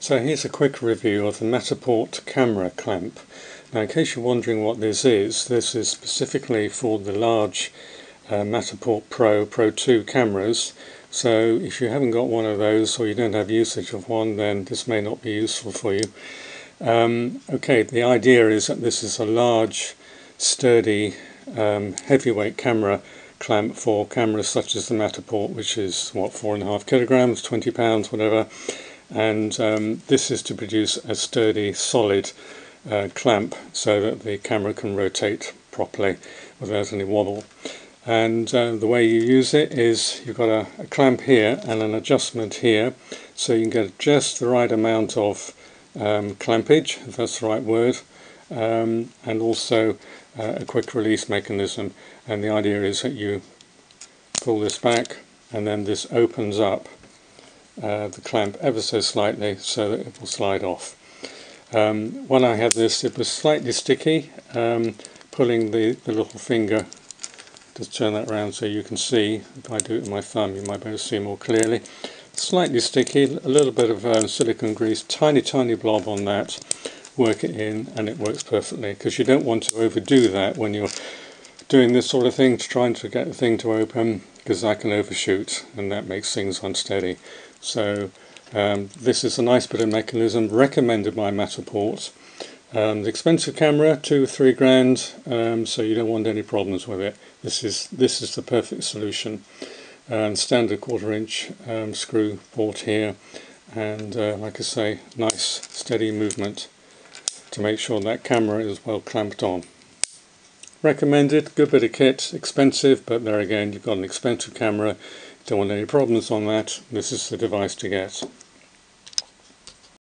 So here's a quick review of the Matterport camera clamp. Now in case you're wondering what this is, this is specifically for the large uh, Matterport Pro, Pro 2 cameras. So if you haven't got one of those or you don't have usage of one then this may not be useful for you. Um, okay, the idea is that this is a large, sturdy, um, heavyweight camera clamp for cameras such as the Matterport, which is what four and a half kilograms, 20 pounds, whatever. And um, this is to produce a sturdy, solid uh, clamp so that the camera can rotate properly without any wobble. And uh, the way you use it is you've got a, a clamp here and an adjustment here, so you can get just the right amount of um, clampage, if that's the right word, um, and also uh, a quick release mechanism. And the idea is that you pull this back and then this opens up uh, the clamp ever so slightly so that it will slide off. Um, when I had this it was slightly sticky, um, pulling the, the little finger, just turn that around so you can see, if I do it with my thumb you might be able to see more clearly. Slightly sticky, a little bit of um, silicone grease, tiny tiny blob on that, work it in and it works perfectly because you don't want to overdo that when you're doing this sort of thing, to trying to get the thing to open because I can overshoot and that makes things unsteady. So um, this is a nice bit of mechanism recommended by Matterport. Um, the expensive camera, two or three grand, um, so you don't want any problems with it. This is this is the perfect solution and standard quarter inch um, screw port here and uh, like I say nice steady movement to make sure that camera is well clamped on. Recommended, good bit of kit, expensive but there again you've got an expensive camera, don't want any problems on that, this is the device to get.